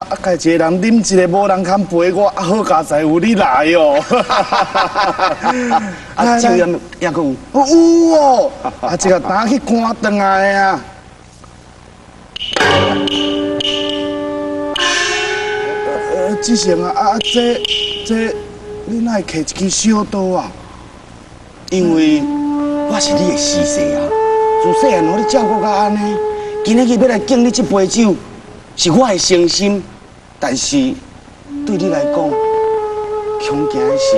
啊，家一个人啉一个，无人堪陪我，啊，好佳哉有你来哦！啊，酒也也有，有哦，啊，这个打去关灯来啊！呃，志成啊，啊，这这，你哪会摕一支小刀啊？因为我是你的师婿啊，自细汉我你照顾到安尼，今日要来敬你一杯酒。是我的诚心，但是对你来讲，恐惊的是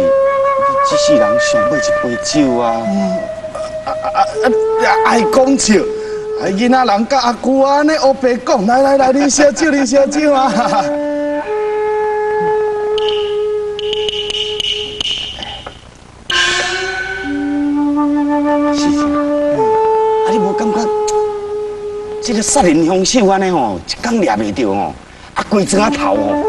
这世人上要一杯酒啊！啊啊啊！爱讲笑，啊囡仔人甲阿舅安尼黑白讲，来来来，你小酒，你小酒啊！这个杀人凶手安尼吼，一讲抓袂到吼，啊，规庄仔头吼，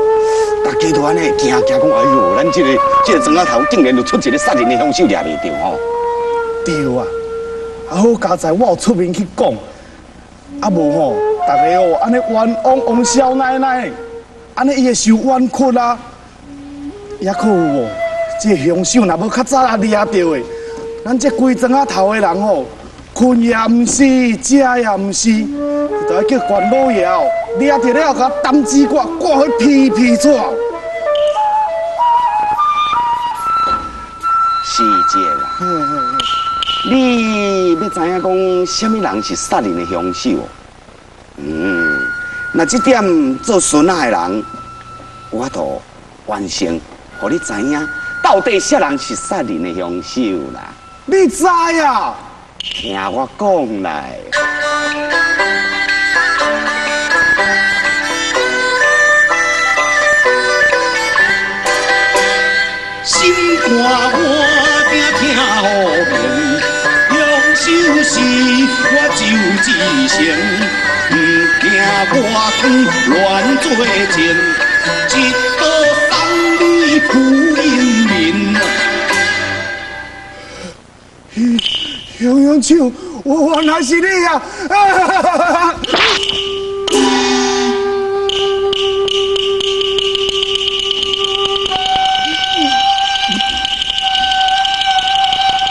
大家都安尼惊惊讲，哎呦，咱这个这个庄仔头竟然就出一个杀人的凶手抓袂到吼。对啊，啊好佳哉，我有出面去讲，啊无吼，大家哦安尼冤枉王小奶奶，安尼伊会受冤屈啊，也可有哦，这凶手若要较早啊抓到的，咱这规庄仔头的人吼。困也唔是，食也唔是，就要叫关老爷哦，抓着了甲担子挂挂去皮皮抓。是这啦，你要知影讲，什么人是杀人的凶手？嗯，那这点做孙仔的人，我都完成，互你知影，到底啥人是杀人的凶手啦？你知呀？听我讲来，心肝我定听好明，用手是我就一生，不惊我光乱做情，一道送你福荫杨永秋，我原来是你呀！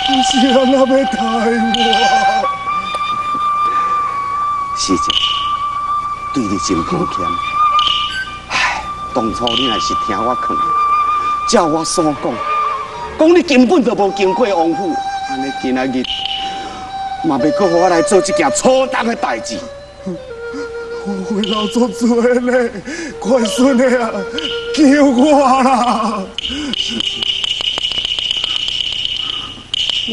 你是要那要害我？师姐，对你真抱歉。唉，当初你若是听我劝，照我所讲，讲你根本就无经过王府，安尼今仔日。嘛，袂够我来做这件粗重的代志。我为老做做嘞，乖孙的啊，救我啦！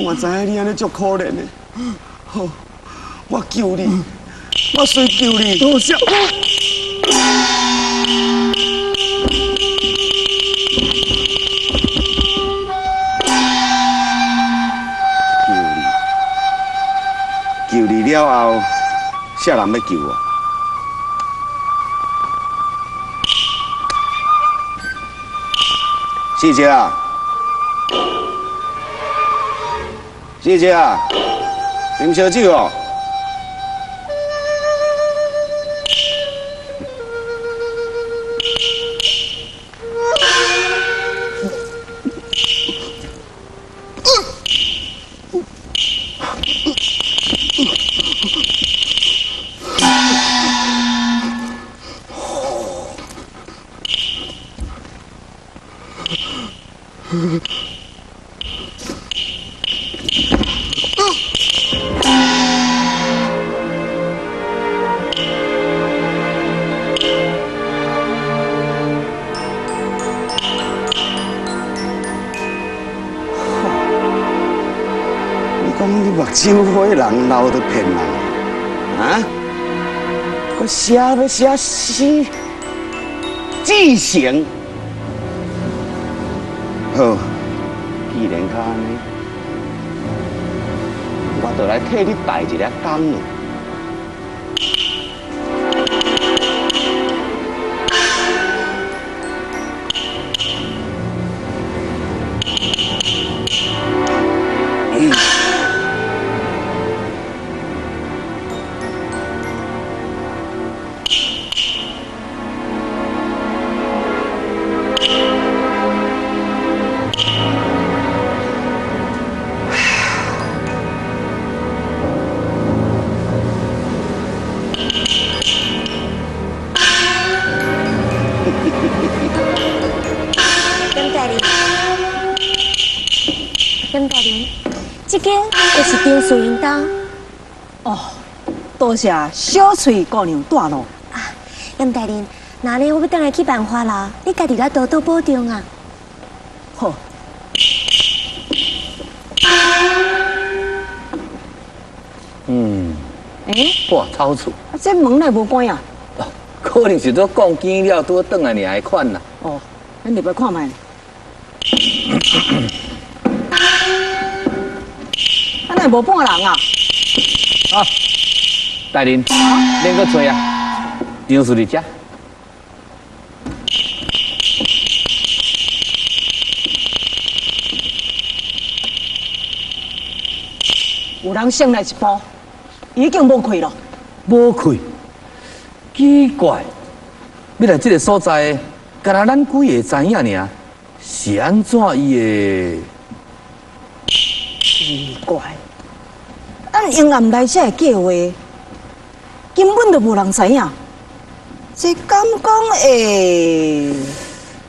我知影你安尼足可怜的，好，我救你，我先救你。多谢。了后，啥人要救我？谢谢啊，谢谢啊，啉烧酒哦。酒会人老都骗人，啊！我写要写诗，继承。好，既然他呢，我就来替你带一个工这是丁树英当。哦，多谢小翠姑娘带路。啊，杨大人，那呢我要等来去办法啦，你家己来多多保重啊。好，嗯，诶，哇，超出，啊这门内无关啊？可能是都讲见了，都转来你还款啦。哦，咱入来看卖。无半人啊？啊，大人，恁个吹啊？张书记家，有人先来一步，已经无开了。无开，奇怪，要来这个所在，敢若咱几个知影尔，是安怎伊的？奇怪，咱永暗来这计划，根本就无人知影。这敢讲会？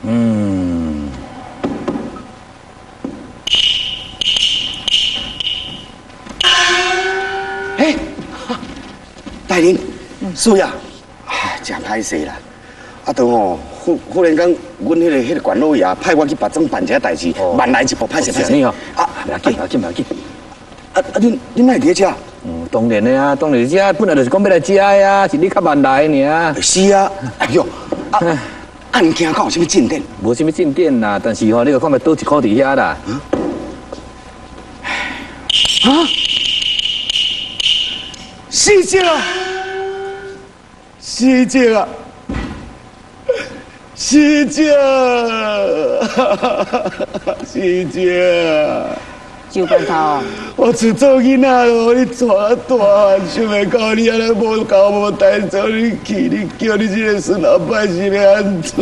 嗯，嘿，哈大人，叔呀，唉，真歹势啦。啊，都吼，忽忽然间，阮迄个迄个管老爷派我去别庄办一下代志，慢来一步，歹势歹势是安尼哦。啊，不要紧，不要紧，不要紧。啊啊，恁恁哪会伫遮？嗯，当然的啊，当然这本来就是讲要来食的啊，是你较慢来的尔。是啊，哎呦，啊，案件敢有啥物进展？无什么进展啦，但是吼、你个看咪倒一箍伫遐啦。啊死者啊，死者啊，死者，死者。就班头，我自做囡仔咯，你带啊大，想袂到你安尼无交无代做你去，你叫你这个孙老百姓要安怎？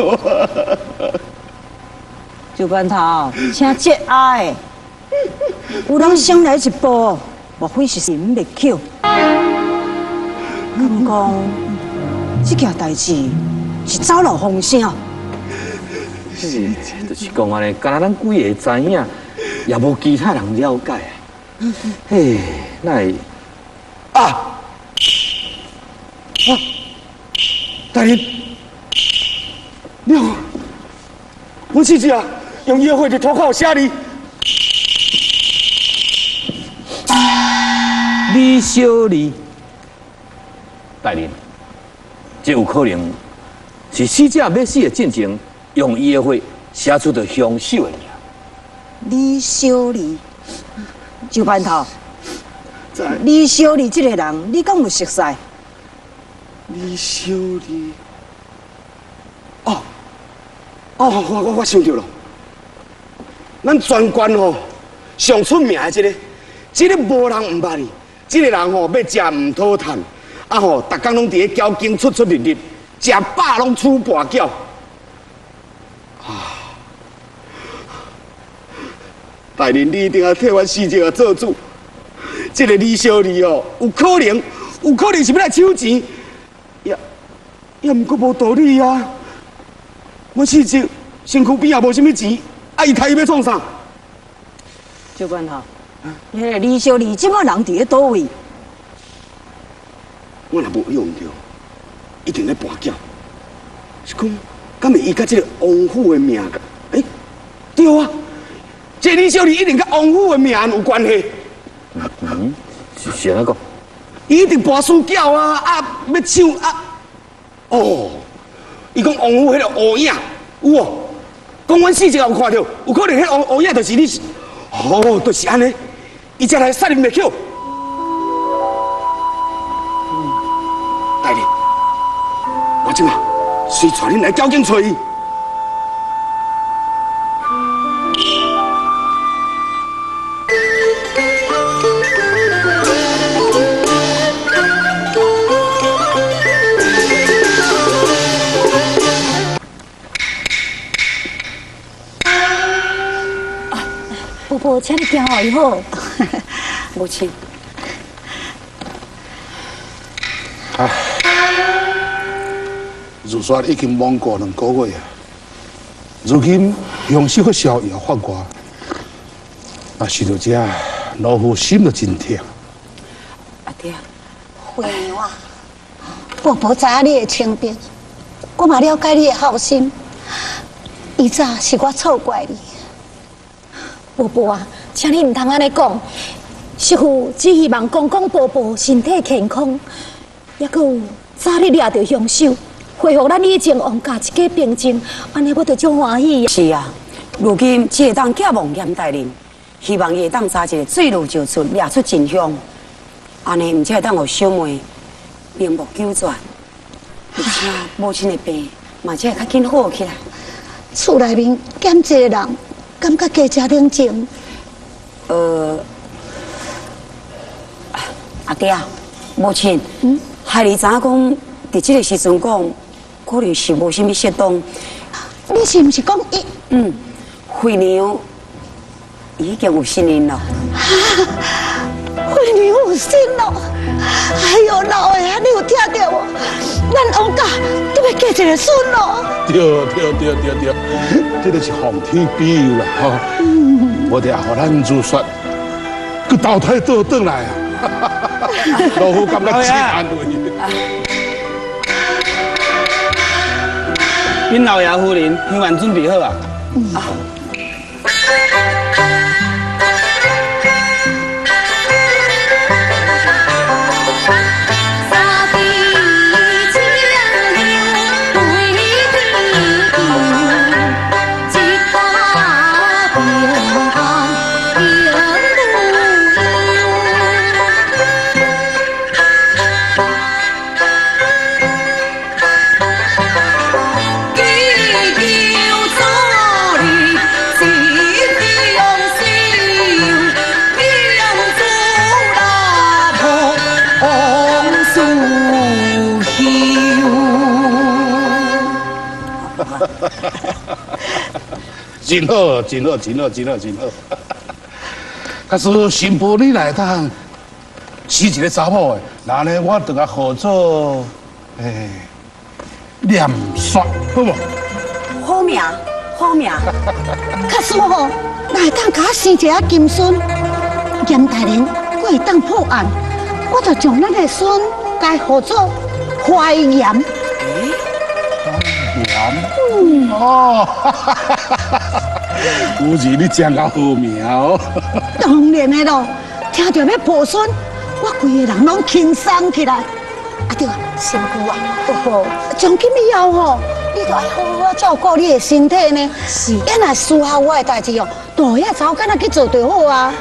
就班头，请节哀。有人想来一步，莫非是神灭口？敢讲这件代志是走漏风声？是，就是讲安尼，敢若咱几个知影，也无其他人了解。嘿，那会啊！啊！大人，了，我死者用约会的头靠写你。李小丽，大人，这有可能是死者要死的进程，用伊的话写出的凶手。李小丽，就班头，李小丽这个人，你敢有熟悉？李小丽。哦，哦，我我我想到了，咱全关吼上出名的这个，这个无人唔捌你，这个人吼要食唔讨趁，啊吼，逐工拢伫咧交警出出入入，食饱拢出跋筊。大人，你一定要替我死者做主。这个李小丽哦，有可能，有可能是要来抢钱，也也毋过无道理啊！我四姐身躯边也无什么钱，啊，伊睇伊要创啥？就班头，迄个李小丽，即摆人伫咧倒位？我若无用着，一定咧跋筊。是讲，敢会伊甲这个王府的命个？诶、对啊，这李小丽一定跟王府的命有关系。嗯，是是安怎讲？伊一定跋输缴啊！啊，要抢啊！哦，伊讲王府迄个乌影有哦，讲阮死者有看到，有可能迄个乌乌影就是你。哦，就是安尼，伊才来杀人灭口。大人，我即马随带恁来交警找伊。婆婆，请你听好以后。母亲，如说已经忙过两个月啊，如今乡试个消息也发过，啊，是到这老夫心都真痛。阿爹，回娘啊，伯伯知影你的清白，我嘛了解你的好心。以前是我错怪你，伯伯啊，请你唔通安尼讲。媳妇只希望公公伯伯身体健康，也阁有早日掠到凶手，恢复咱以前王家一家平静，安尼我就足欢喜。是啊，如今只会当寄望严大人，希望伊会当早一个水路石出，掠出真相。安尼，毋只会当互小妹面目久转，而且母亲的病嘛，才会较紧好起来。厝内面减一个人，感觉加加冷静。呃，阿爹啊，母亲，嗯，害你知影讲，伫这个时阵讲，可能是无什么适当。你是不是讲伊？嗯，惠娘已经有新人了。惠娘有新了，哎呦老的啊，你有听到无？咱王家嫁一个孙咯。对对对对对，这个是皇天庇佑啦哈！我得互咱如说，佮淘汰倒转来啊！老夫感觉真安慰。恁老爷夫人香丸准备好啊？真好，真好，真好，真好，真好。可是新妇你来当是一个查某的，那呢我就甲合作，诶，念刷好无？好命，好命。可是吼，若会当甲我生一个金孙，严大人我会当破案，我就将咱的孙该合作怀严。嗯哦，夫人你真够好命哦。当然的咯，听到要抱孙，我规个人拢轻松起来。啊对啊，身躯啊，伯伯，从今以后吼，你都要好好照顾你的身体呢。是，要若需要我的代志哦，大爷早干那去做就好啊。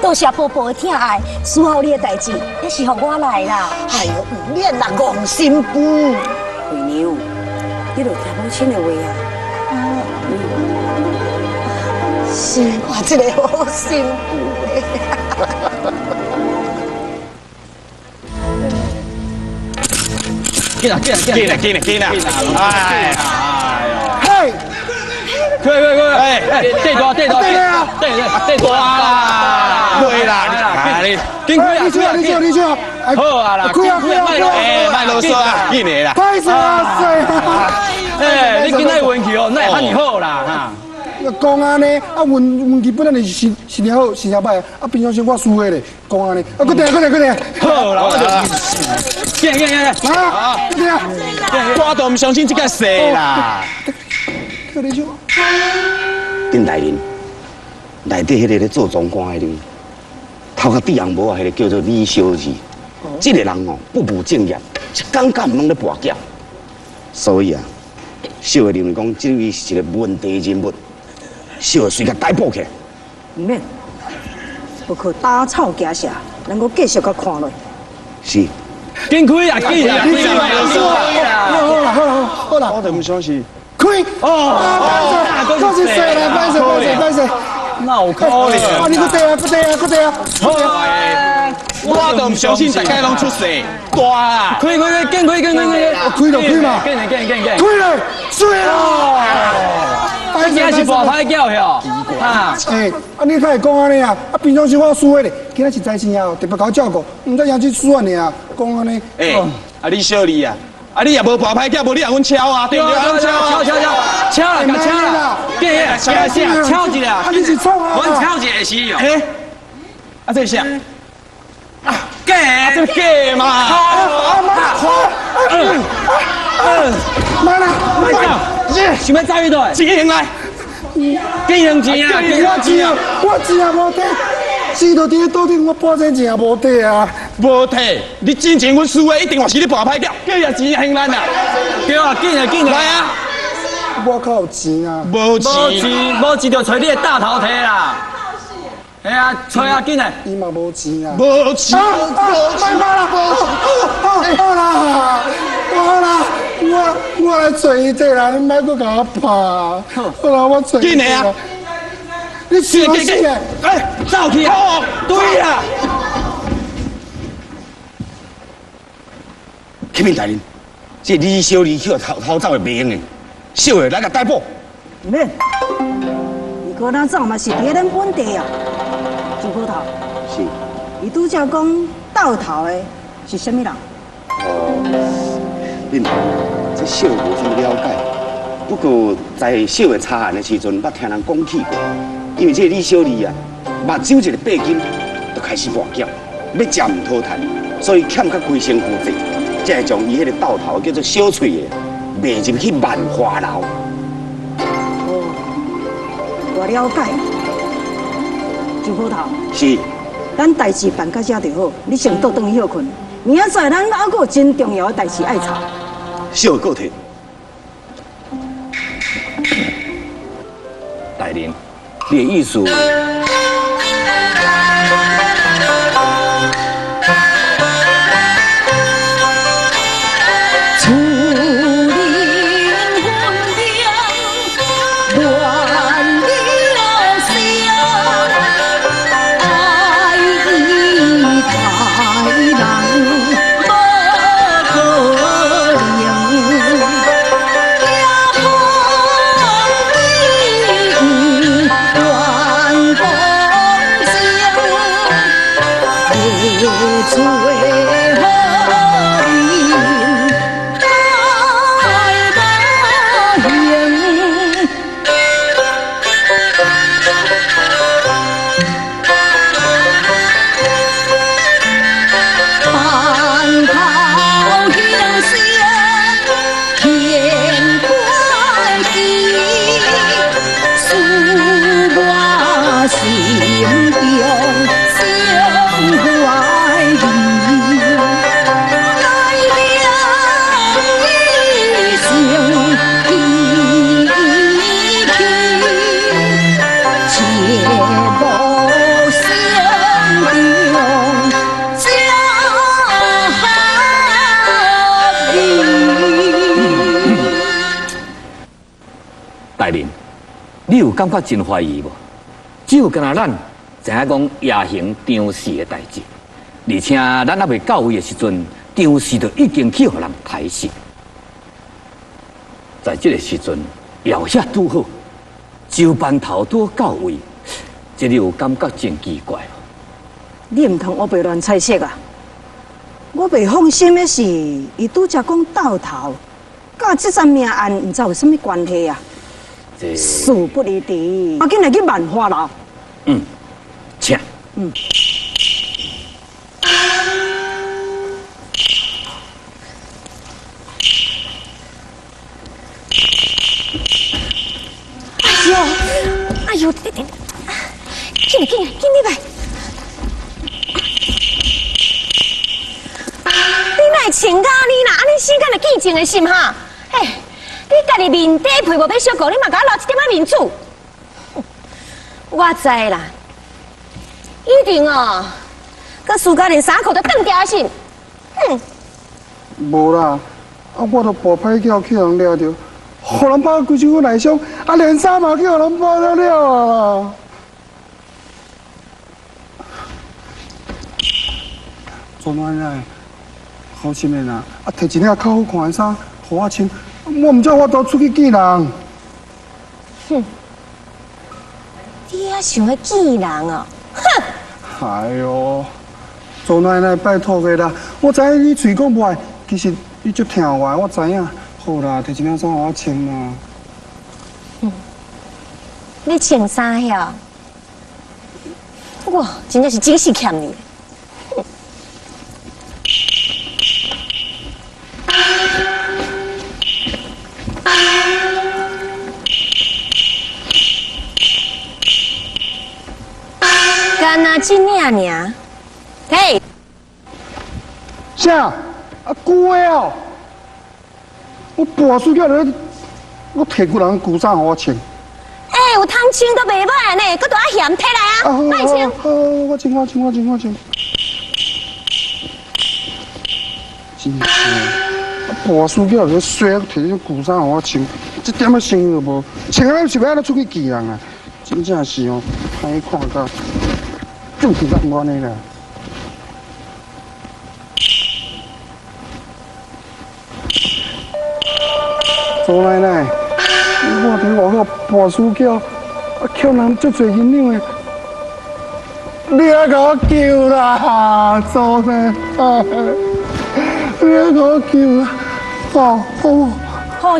多谢婆婆的疼爱，需要你的代志，也是互我来啦。哎呦，唔免啦，戆心夫。惠娘，你著听母亲的话啊。是我这个好幸福的。进来进来进来进来进来！哎呀，嘿，快快快！哎哎，这多这多，对啊对对这多啦，对啦，你，紧开啊！你去啊，你去啊，你去啊！好啊啦，开啊，开啊，开啊！哎，卖啰嗦啊，进来啦！拍死啊！哎，你今天运气哦，那也很好啦哈。讲安尼，啊运运气本来就是是是了好，是了歹，啊平常时我输的咧，讲安尼，啊，搁定，搁定，搁定，好啦，我就，见见见，啊，搁定，我都唔相信这个事啦。搁你就，丁大人，内底迄个咧做总官的人，头壳底红无啊，迄个叫做李小二，这个人哦不务正业，一竿竿拢咧跋筊，所以啊，小的认为讲这位是一个问题人物，小的随甲逮捕起来。唔免，不可打草惊蛇，能够继续甲看落。是，紧开啊，紧啊，紧啊，好啦，好啦，好啦，我都唔相信。开，哦，恭喜谁啦？拜谁？拜谁？拜谁？那有可啊，能。你搁地啊，搁地啊，搁地啊！我都唔相信大家拢出事，大啊！开开开，紧开紧开紧开，开就开嘛紧紧紧紧紧。开了，水啊！是大牌叫哟，啊，哎，啊，你开始讲安尼啊？啊，平常时我输的咧，今仔是财神啊，特别搞照顾，唔知杨去输安尼啊，讲安尼。哎，啊你小丽啊，啊，你也无拔牌，叫无你也阮敲啊，对不对？敲敲敲敲敲了，甲敲了，给给下敲一下，啊，你是创啊？阮敲一下是哦。哎，啊，这是啥？给啊，这假嘛？啊妈啦！嗯嗯，妈啦！快走！想要走去倒？钱用来，给人钱啊！给我钱啊！我钱也无得，钱都伫个桌顶，我半仙钱也无得啊！无摕，你进前阮输的一定还是你拔牌掉，叫也钱还咱啊！对啊，紧啊紧啊！来啊！我靠有钱啊！无无钱，钱，无钱就找你的大头提啦。哎呀，找啊紧来！伊嘛无钱啊！无钱啊，啊！妈妈啦！啊啊啊啦！我啦！我我来找伊这啦，你莫搁甲我拍。好啦，我找伊紧的啊！你死我死的！哎，走去啊！对啦，启明大人，这李小李去偷偷走的袂用的，小的来甲逮捕。唔免，伊搁咱走嘛是伫咱本地啊。朱骨头，是，伊拄则讲到头的是什么人？恁这小的无什么了解，不过在小的查案的时阵，捌听人讲起过，因为这个李小丽啊，目睭一个八斤，就开始跋脚，要食唔讨趁，所以欠较规身负债，才会将伊迄个道头叫做小翠的卖入去万花楼。我了解。周捕头，是，咱代志办到遮就好，你先倒转去休困。明仔载咱还佫有真重要的代志爱吵。小的个体。大人，你的意思？感觉真怀疑无？只有干那咱知影讲夜行张氏的代志，而且咱还未到位的时阵，张氏就已经去互人抬死。在这个时阵，摇下拄好，周班头拄到位，这里有感觉真奇怪哦。你唔通我白乱猜测啊！我袂放心的是，伊拄则讲到头，甲这桩命案唔知有什么关系啊？这事不离地，赶紧来去万花楼。嗯，请。哎呦，哎呦，进来进来进来吧。你哪会穿甲你啦？安尼死干的记情的心哈？嘿，你家己面底皮无要小狗，你嘛甲我留一点仔面子。我知啦，一定哦，佮苏家连衫裤都断掉是。哼，无啦，啊，我都无歹叫去人掠着，互人拍规身躯内伤，啊，连衫嘛去互人拍了了啊！做哪样？好心的啦，啊，摕一领较好看的衫，互我穿，我唔才法度出去见人。哼你还想要见人啊？哼！哎呦，做奶奶拜托的啦！我知影你嘴讲不爱，其实你足疼我，我知影。好啦，摕一件衫互我穿啦。你穿衫呀？哇，真正是真是欠你。啥？啊，贵哦！我跋输叫你，我摕几人旧衫互我穿。哎，有通穿都袂歹呢，搁多啊嫌摕来啊，卖穿。好，我穿，我穿，我穿，我穿。真是，啊，跋输叫你衰，摕种旧衫互我穿，这点仔生意都无，穿啊是要安尼出去见人啊！真正是哦，歹看到，就是咁安尼啦。祖奶奶，我伫外口跋输叫，啊，叫人足侪银两的，你来给我救啦，祖奶奶，你来给我救啦，好好。